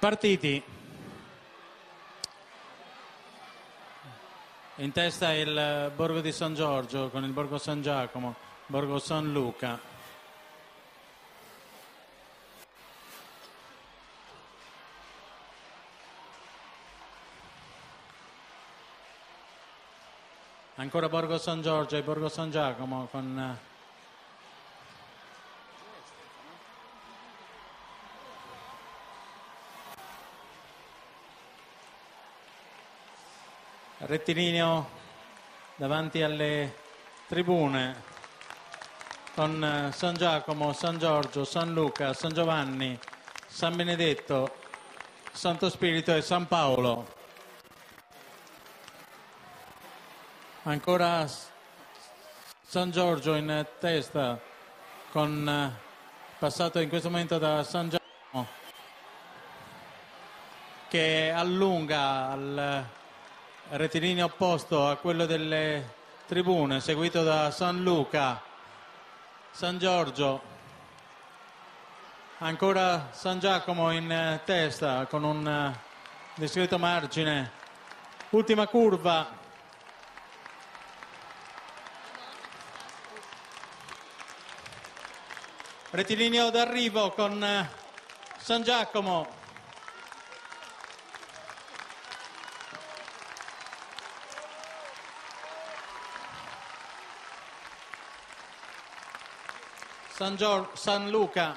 Partiti. In testa il Borgo di San Giorgio con il Borgo San Giacomo, Borgo San Luca. Ancora Borgo San Giorgio e Borgo San Giacomo con rettilineo davanti alle tribune con San Giacomo, San Giorgio, San Luca, San Giovanni, San Benedetto, Santo Spirito e San Paolo. Ancora San Giorgio in testa con passato in questo momento da San Giacomo che allunga al rettilineo opposto a quello delle tribune, seguito da San Luca, San Giorgio, ancora San Giacomo in eh, testa con un eh, discreto margine, ultima curva. Rettilineo d'arrivo con eh, San Giacomo San, Gior- San Luca,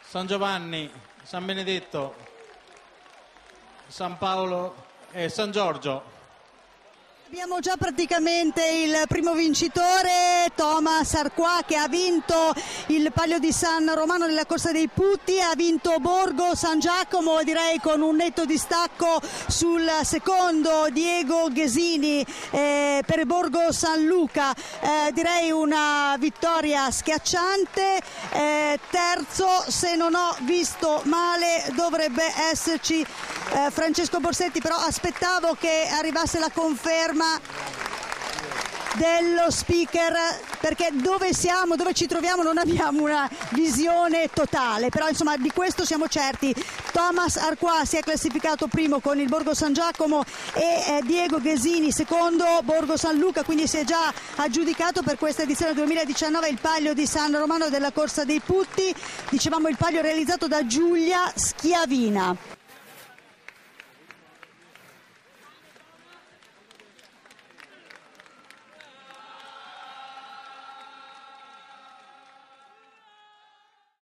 San Giovanni, San Benedetto, San Paolo e San Giorgio. Abbiamo già praticamente il primo vincitore, Thomas Arqua, che ha vinto il Palio di San Romano nella Corsa dei Putti, ha vinto Borgo San Giacomo, direi con un netto distacco sul secondo Diego Ghesini eh, per Borgo San Luca, eh, direi una vittoria schiacciante, eh, terzo se non ho visto male dovrebbe esserci eh, Francesco Borsetti, però aspettavo che arrivasse la conferma dello speaker perché dove siamo, dove ci troviamo non abbiamo una visione totale, però insomma di questo siamo certi. Thomas Arqua si è classificato primo con il Borgo San Giacomo e eh, Diego Ghesini secondo Borgo San Luca, quindi si è già aggiudicato per questa edizione 2019 il palio di San Romano della Corsa dei Putti, dicevamo il palio realizzato da Giulia Schiavina.